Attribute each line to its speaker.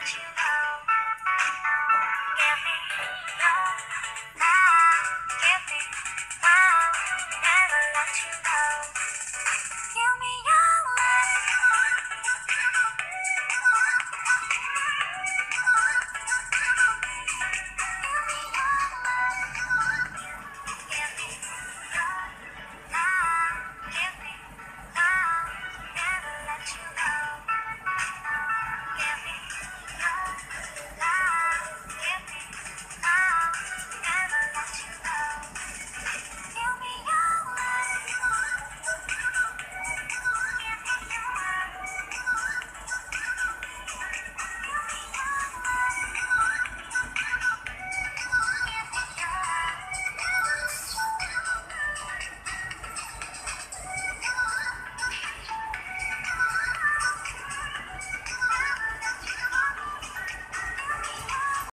Speaker 1: Russian